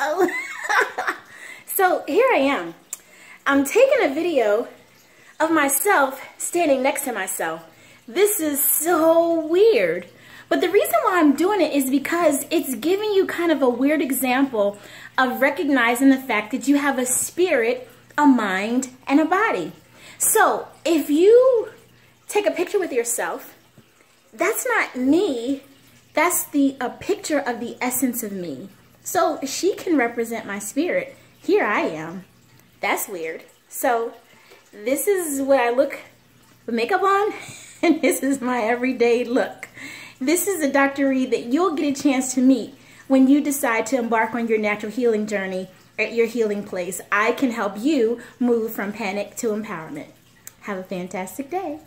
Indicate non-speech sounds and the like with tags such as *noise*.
*laughs* here I am. I'm taking a video of myself standing next to myself. This is so weird. But the reason why I'm doing it is because it's giving you kind of a weird example of recognizing the fact that you have a spirit, a mind, and a body. So if you take a picture with yourself, that's not me. That's the a picture of the essence of me. So she can represent my spirit. Here I am. That's weird. So this is what I look with makeup on, *laughs* and this is my everyday look. This is a Dr. Reid that you'll get a chance to meet when you decide to embark on your natural healing journey at your healing place. I can help you move from panic to empowerment. Have a fantastic day.